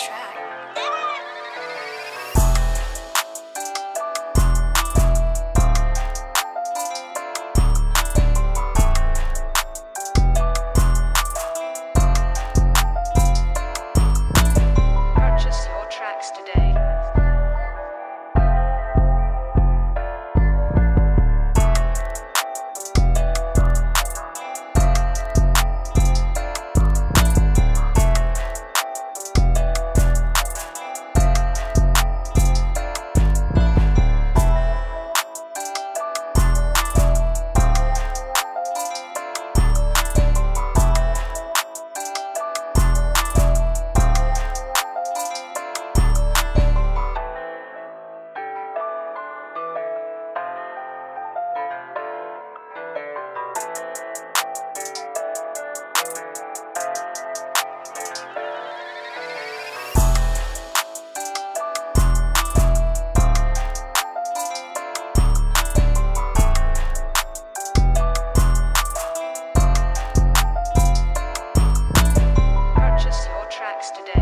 trap. yesterday.